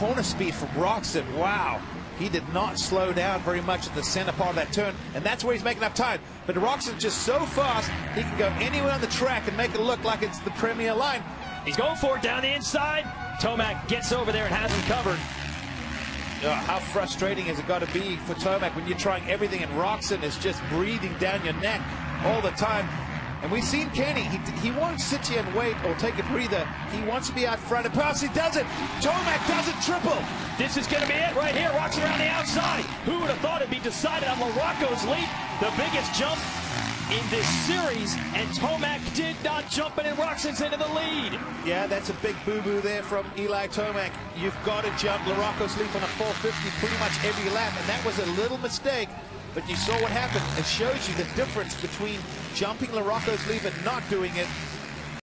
corner speed from Roczen. Wow. He did not slow down very much at the center part of that turn, and that's where he's making up time. But Roczen's just so fast, he can go anywhere on the track and make it look like it's the premier line. He's going for it down the inside. Tomac gets over there and has him covered. Oh, how frustrating has it got to be for Tomac when you're trying everything and Roczen is just breathing down your neck all the time. And we've seen Kenny, he, he won't sit here and wait or take a breather. He wants to be out front, and perhaps he does it. Tomac does it triple. This is going to be it right here. Rocks around the outside. Who would have thought it'd be decided on Larocco's Leap? The biggest jump in this series, and Tomac did not jump it, and Roczen's into the lead. Yeah, that's a big boo-boo there from Eli Tomac. You've got to jump Larocco's Leap on a 450 pretty much every lap, and that was a little mistake. But you saw what happened. It shows you the difference between jumping Larocco's Leap and not doing it